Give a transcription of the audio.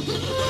Ha ha ha!